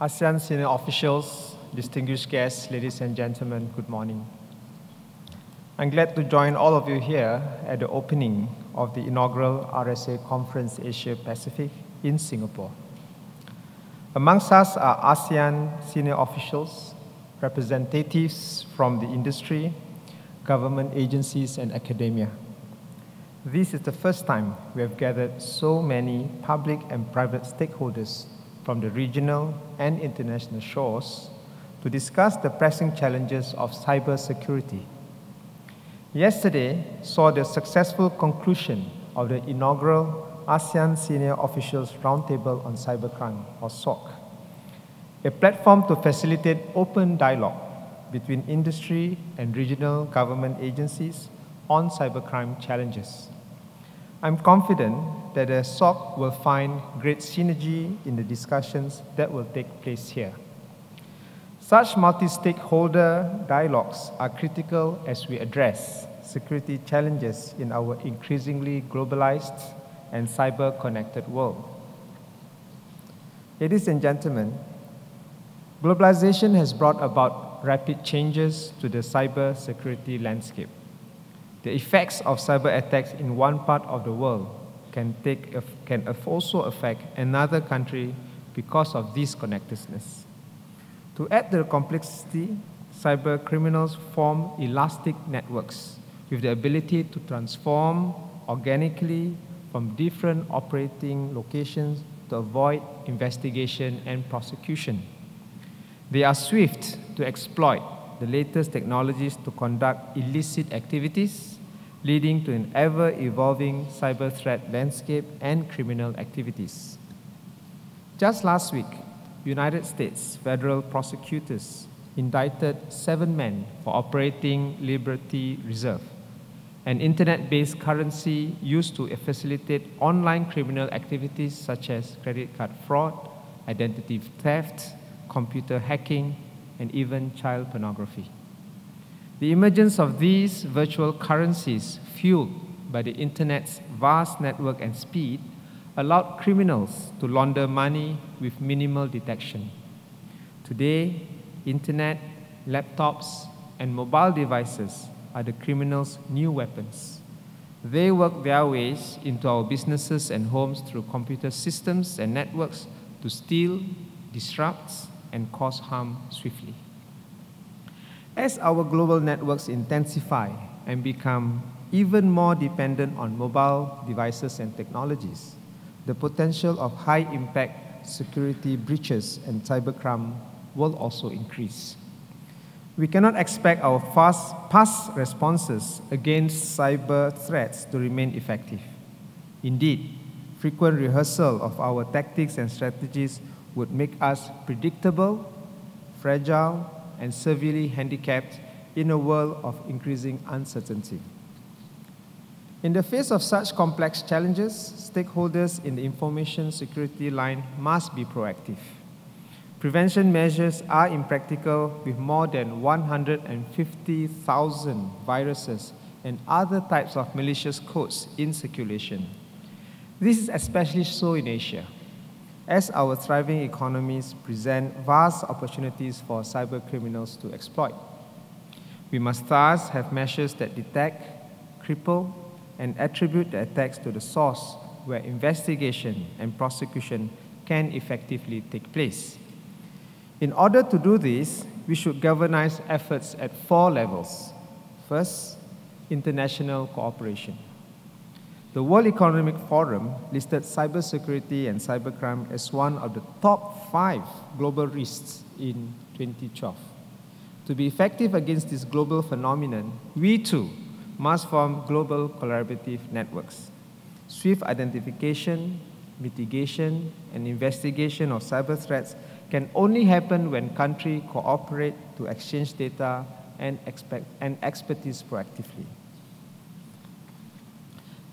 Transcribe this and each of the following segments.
ASEAN senior officials, distinguished guests, ladies and gentlemen, good morning. I'm glad to join all of you here at the opening of the inaugural RSA Conference Asia Pacific in Singapore. Amongst us are ASEAN senior officials, representatives from the industry, government agencies, and academia. This is the first time we have gathered so many public and private stakeholders from the regional and international shores to discuss the pressing challenges of cybersecurity. Yesterday saw the successful conclusion of the inaugural ASEAN Senior Officials Roundtable on Cybercrime, or SOC, a platform to facilitate open dialogue between industry and regional government agencies on cybercrime challenges. I'm confident that the SOC will find great synergy in the discussions that will take place here. Such multi-stakeholder dialogues are critical as we address security challenges in our increasingly globalized and cyber-connected world. Ladies and gentlemen, globalization has brought about rapid changes to the cyber security landscape. The effects of cyber attacks in one part of the world can, take, can also affect another country because of this connectedness. To add to the complexity, cyber criminals form elastic networks with the ability to transform organically from different operating locations to avoid investigation and prosecution. They are swift to exploit the latest technologies to conduct illicit activities, leading to an ever evolving cyber threat landscape and criminal activities. Just last week, United States federal prosecutors indicted seven men for operating Liberty Reserve, an internet based currency used to facilitate online criminal activities such as credit card fraud, identity theft, computer hacking, and even child pornography. The emergence of these virtual currencies, fueled by the internet's vast network and speed, allowed criminals to launder money with minimal detection. Today, internet, laptops, and mobile devices are the criminals' new weapons. They work their ways into our businesses and homes through computer systems and networks to steal, disrupt, and cause harm swiftly. As our global networks intensify and become even more dependent on mobile devices and technologies, the potential of high impact security breaches and cybercrime will also increase. We cannot expect our fast, past responses against cyber threats to remain effective. Indeed, frequent rehearsal of our tactics and strategies would make us predictable, fragile, and severely handicapped in a world of increasing uncertainty. In the face of such complex challenges, stakeholders in the information security line must be proactive. Prevention measures are impractical with more than 150,000 viruses and other types of malicious codes in circulation. This is especially so in Asia, as our thriving economies present vast opportunities for cyber criminals to exploit. We must thus have measures that detect, cripple, and attribute the attacks to the source where investigation and prosecution can effectively take place. In order to do this, we should galvanize efforts at four levels. First, international cooperation. The World Economic Forum listed cybersecurity and cybercrime as one of the top five global risks in 2012. To be effective against this global phenomenon, we too must form global collaborative networks. Swift identification, mitigation, and investigation of cyber threats can only happen when countries cooperate to exchange data and, and expertise proactively.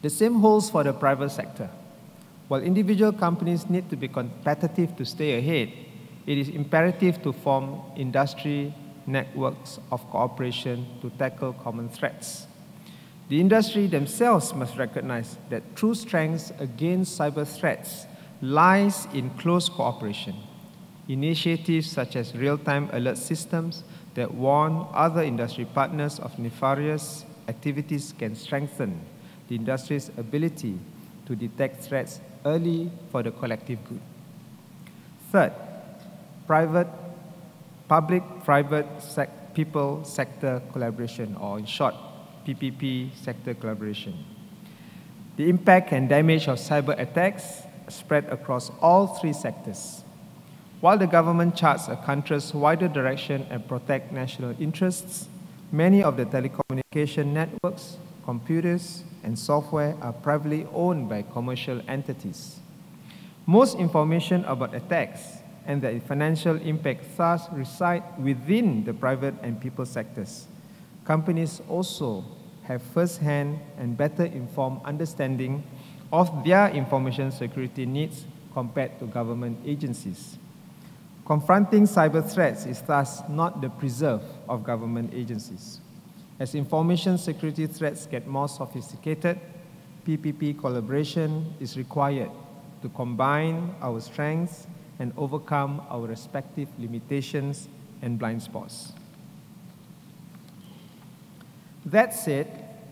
The same holds for the private sector. While individual companies need to be competitive to stay ahead, it is imperative to form industry networks of cooperation to tackle common threats. The industry themselves must recognize that true strength against cyber threats lies in close cooperation. Initiatives such as real-time alert systems that warn other industry partners of nefarious activities can strengthen the industry's ability to detect threats early for the collective good. Third, private, public-private sec people sector collaboration, or in short, PPP sector collaboration. The impact and damage of cyber attacks spread across all three sectors. While the government charts a country's wider direction and protect national interests, many of the telecommunication networks, computers, and software are privately owned by commercial entities. Most information about attacks and their financial impact thus reside within the private and people sectors. Companies also have first-hand and better informed understanding of their information security needs compared to government agencies. Confronting cyber threats is thus not the preserve of government agencies. As information security threats get more sophisticated, PPP collaboration is required to combine our strengths and overcome our respective limitations and blind spots. That said,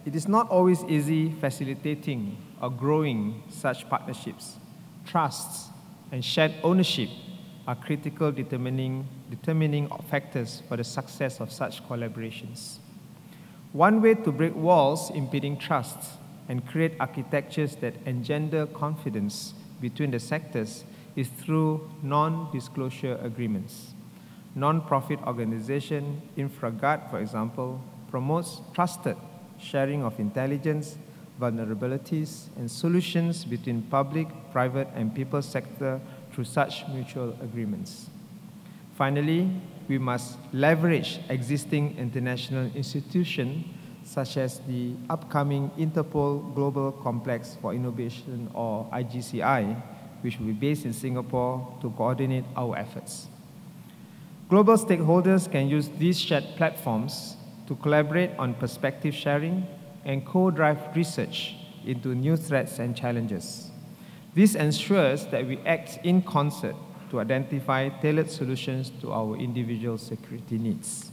it is not always easy facilitating or growing such partnerships. Trusts and shared ownership are critical determining, determining factors for the success of such collaborations. One way to break walls impeding trust and create architectures that engender confidence between the sectors is through non-disclosure agreements. Non-profit organization InfraGard, for example, promotes trusted sharing of intelligence, vulnerabilities, and solutions between public, private, and people sector through such mutual agreements. Finally, we must leverage existing international institutions such as the upcoming Interpol Global Complex for Innovation or IGCI, which will be based in Singapore to coordinate our efforts. Global stakeholders can use these shared platforms to collaborate on perspective sharing and co-drive research into new threats and challenges. This ensures that we act in concert to identify tailored solutions to our individual security needs.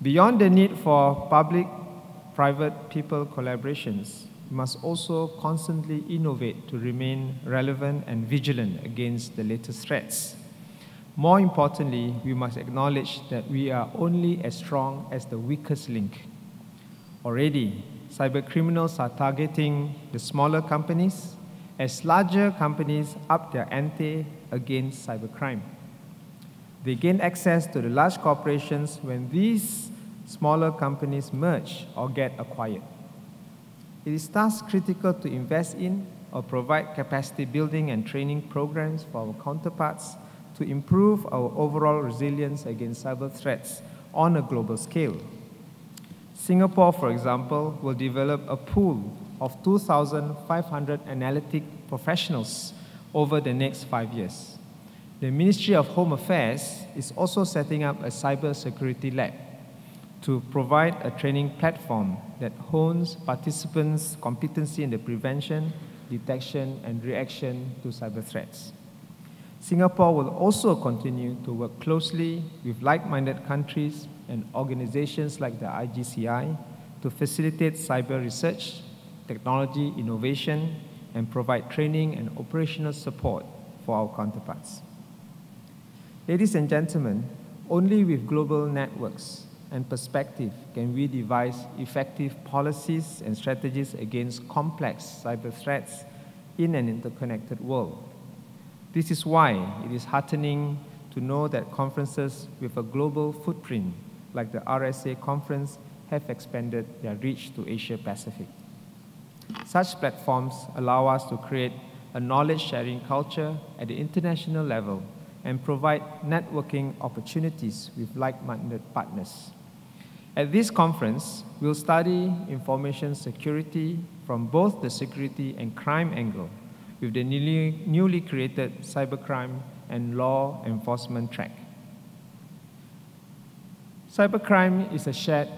Beyond the need for public, private, people collaborations, we must also constantly innovate to remain relevant and vigilant against the latest threats. More importantly, we must acknowledge that we are only as strong as the weakest link. Already, cyber criminals are targeting the smaller companies as larger companies up their ante against cybercrime. They gain access to the large corporations when these smaller companies merge or get acquired. It is thus critical to invest in or provide capacity building and training programs for our counterparts to improve our overall resilience against cyber threats on a global scale. Singapore, for example, will develop a pool of 2,500 analytic professionals over the next five years. The Ministry of Home Affairs is also setting up a cyber security lab to provide a training platform that hones participants' competency in the prevention, detection, and reaction to cyber threats. Singapore will also continue to work closely with like-minded countries and organizations like the IGCI to facilitate cyber research, technology innovation, and provide training and operational support for our counterparts. Ladies and gentlemen, only with global networks and perspective can we devise effective policies and strategies against complex cyber threats in an interconnected world. This is why it is heartening to know that conferences with a global footprint like the RSA conference, have expanded their reach to Asia Pacific. Such platforms allow us to create a knowledge sharing culture at the international level and provide networking opportunities with like minded partners. At this conference, we'll study information security from both the security and crime angle with the newly, newly created cybercrime and law enforcement track. Cybercrime is a shared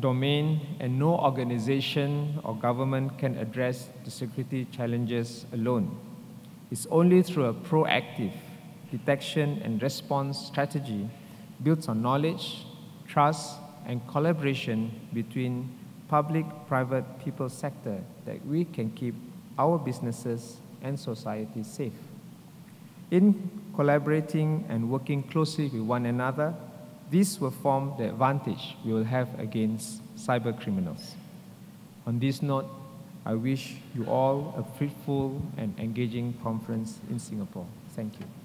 domain, and no organization or government can address the security challenges alone. It's only through a proactive detection and response strategy built on knowledge, trust, and collaboration between public, private, people sector that we can keep our businesses and society safe. In collaborating and working closely with one another, this will form the advantage we will have against cyber criminals. On this note, I wish you all a fruitful and engaging conference in Singapore. Thank you.